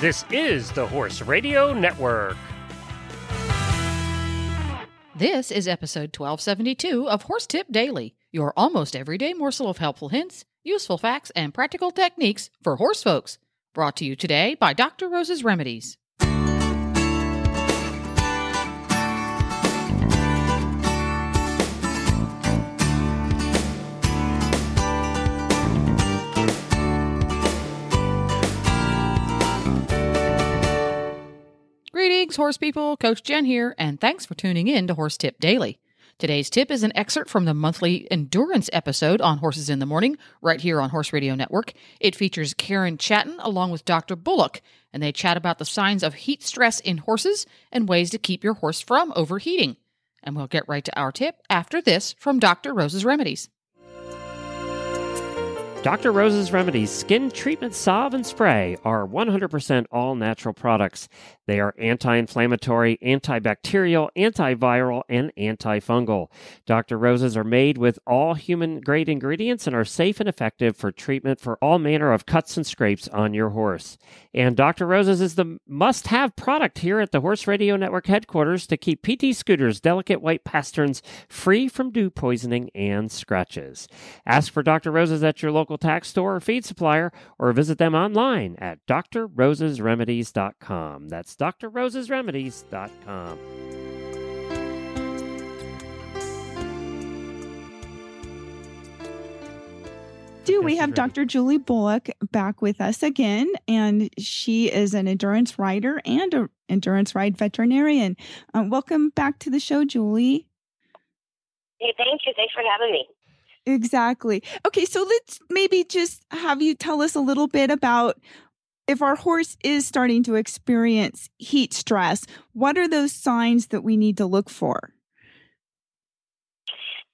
This is the Horse Radio Network. This is episode 1272 of Horse Tip Daily, your almost everyday morsel of helpful hints, useful facts, and practical techniques for horse folks. Brought to you today by Dr. Rose's Remedies. Horse people. Coach Jen here, and thanks for tuning in to Horse Tip Daily. Today's tip is an excerpt from the monthly endurance episode on Horses in the Morning, right here on Horse Radio Network. It features Karen Chaton along with Dr. Bullock, and they chat about the signs of heat stress in horses and ways to keep your horse from overheating. And we'll get right to our tip after this from Dr. Rose's Remedies. Dr. Rose's Remedies Skin Treatment Salve and Spray are 100% all natural products. They are anti inflammatory, antibacterial, antiviral, and antifungal. Dr. Rose's are made with all human grade ingredients and are safe and effective for treatment for all manner of cuts and scrapes on your horse. And Dr. Rose's is the must have product here at the Horse Radio Network headquarters to keep PT Scooter's delicate white pasterns free from dew poisoning and scratches. Ask for Dr. Rose's at your local tack store or feed supplier or visit them online at drrosesremedies.com. That's drrosesremedies.com. do we have. Dr. Julie Bullock back with us again, and she is an endurance rider and an endurance ride veterinarian. Uh, welcome back to the show, Julie. Hey, thank you. Thanks for having me. Exactly. Okay, so let's maybe just have you tell us a little bit about if our horse is starting to experience heat stress, what are those signs that we need to look for?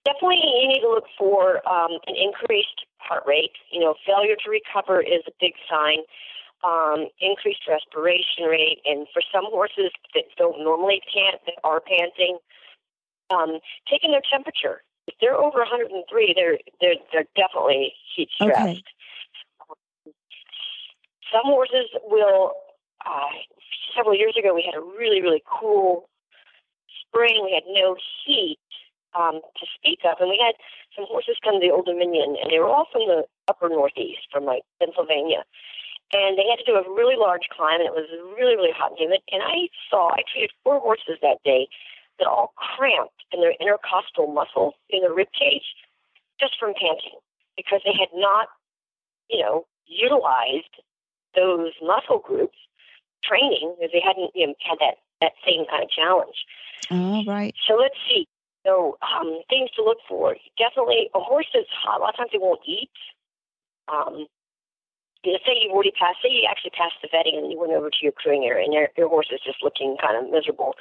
Definitely, you need to look for um, an increased heart rate. You know, failure to recover is a big sign. Um, increased respiration rate, and for some horses that don't normally pant, that are panting, um, taking their temperature. If they're over 103, they're they're they're definitely heat stressed. Okay. Some horses will. Uh, several years ago, we had a really really cool spring. We had no heat um, to speak of, and we had some horses come to the Old Dominion, and they were all from the upper Northeast, from like Pennsylvania. And they had to do a really large climb, and it was really, really hot and humid. And I saw, I treated four horses that day that all cramped in their intercostal muscles in their rib cage just from panting because they had not, you know, utilized those muscle groups training because they hadn't you know, had that, that same kind of challenge. All right. So let's see. So um, things to look for. Definitely, a horse is hot. A lot of times they won't eat. Um, say you've already passed, say you actually passed the vetting and you went over to your crewing area and your, your horse is just looking kind of miserable.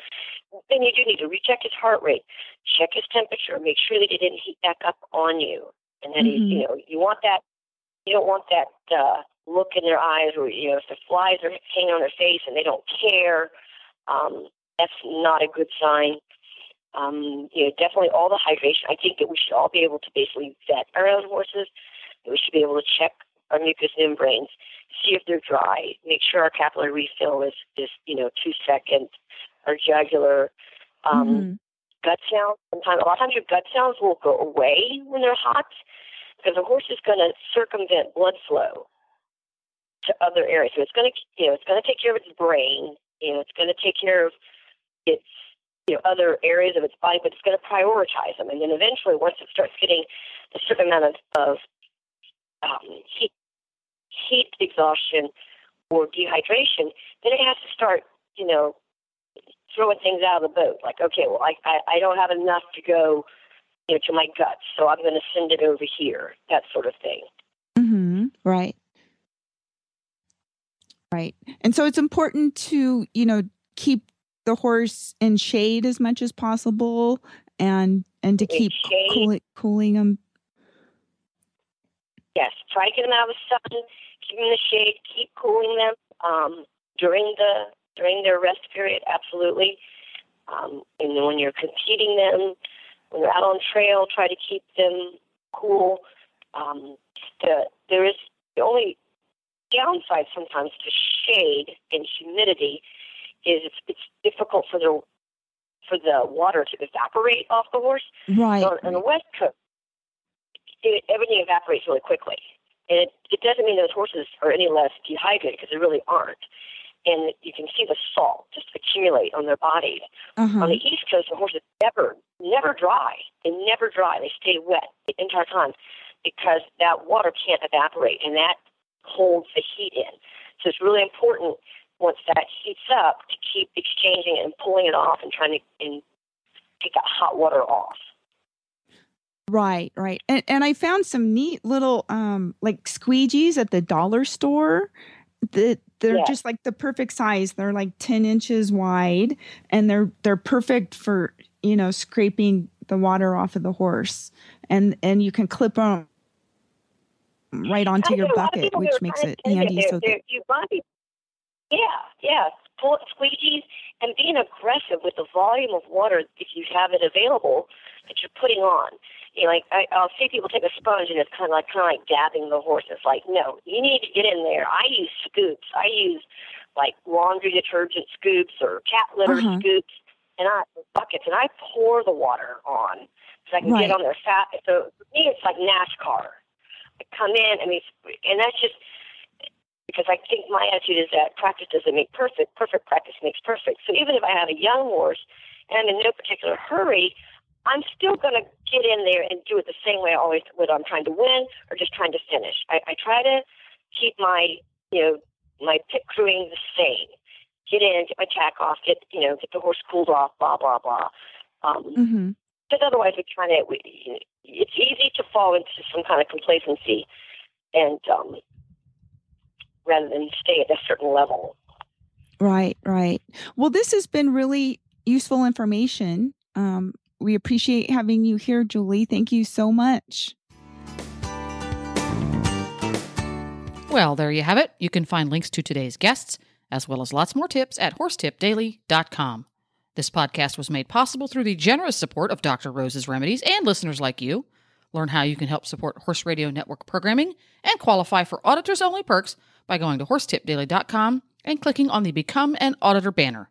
Then you do need to recheck his heart rate, check his temperature, make sure that he didn't heat back up on you, and that Mhm. he's, you know, you want that. You don't want that uh, look in their eyes where you know if the flies are hanging on their face and they don't care. Um, that's not a good sign um, you know, definitely all the hydration. I think that we should all be able to basically vet our own horses. We should be able to check our mucous membranes, see if they're dry, make sure our capillary refill is, is you know, two seconds. Our jugular, um, Mhm. gut sounds. Sometimes, a lot of times, your gut sounds will go away when they're hot because the horse is going to circumvent blood flow to other areas. So it's going to, you know, it's going to take care of its brain. You know, it's going to take care of its you know, other areas of its body, but it's going to prioritize them. And then eventually, once it starts getting a certain amount of, of um, heat, heat exhaustion or dehydration, then it has to start, you know, throwing things out of the boat. Like, okay, well, I, I, I don't have enough to go, you know, to my guts, so I'm going to send it over here, that sort of thing. hmm Right. Right. And so it's important to, you know, keep the horse in shade as much as possible and and to In keep cooling cooling them. Yes, try to get them out of the sun, keep them in the shade, keep cooling them um, during the during their rest period. Absolutely. Um, and when you're competing them, when you're out on trail, try to keep them cool. Um, the, there is the only downside sometimes to shade and humidity is it's, it's difficult for the for the water to evaporate off the horse. Right. So on the west coast, it, everything evaporates really quickly, and it, it doesn't mean those horses are any less dehydrated because they really aren't. And you can see the salt just accumulate on their bodies. Uh-huh. On the East Coast, the horses never, never dry. They never dry. They stay wet the entire time because that water can't evaporate, and that holds the heat in. So it's really important once that heats up to keep exchanging and pulling it off and trying to and take that hot water off. Right, right. And and I found some neat little um like squeegees at the dollar store that they're Yeah. just like the perfect size. They're like 10 inches wide and they're they're perfect for, you know, scraping the water off of the horse. And and you can clip them right onto your think a lot of bucket, which makes it handy so they're- that they're- you want to yeah, yeah, pull squeegees and being aggressive with the volume of water if you have it available that you're putting on. You know, like I, I'll see people take a sponge and it's kind of like kind of like dabbing the horse. It's like, no, you need to get in there. I use scoops. I use like laundry detergent scoops or cat litter Uh-huh. scoops, and I buckets, and I pour the water on so I can Right. get on their fat. So for me, it's like NASCAR. I come in, I mean, and that's just because I think my attitude is that practice doesn't make perfect. Perfect practice makes perfect. So even if I have a young horse and I'm in no particular hurry, I'm still going to get in there and do it the same way I always, would. I'm trying to win or just trying to finish. I, I try to keep my, you know, my pit crewing the same. Get in, get my tack off, get, you know, get the horse cooled off, blah, blah, blah. Um, Mhm. because otherwise we kind of, it's easy to fall into some kind of complacency and, um, rather than stay at a certain level. Right, right. Well, this has been really useful information. Um, we appreciate having you here, Julie. Thank you so much. Well, there you have it. You can find links to today's guests, as well as lots more tips at horsetipdaily.com. This podcast was made possible through the generous support of Dr. Rose's Remedies and listeners like you. Learn how you can help support Horse Radio Network programming and qualify for auditors only perks by going to horsetipdaily.com and clicking on the Become an Auditor banner.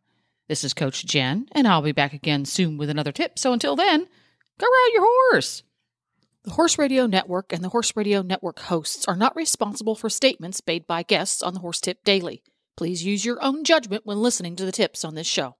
This is Coach Jen, and I'll be back again soon with another tip. So until then, go ride your horse. The Horse Radio Network and the Horse Radio Network hosts are not responsible for statements made by guests on the Horse Tip Daily. Please use your own judgment when listening to the tips on this show.